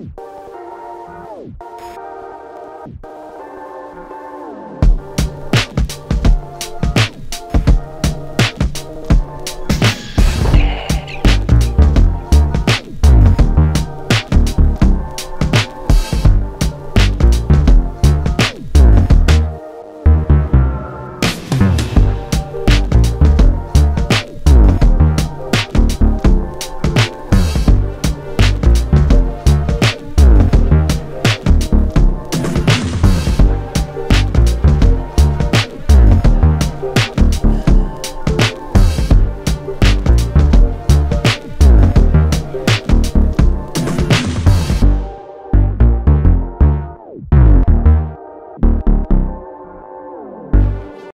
you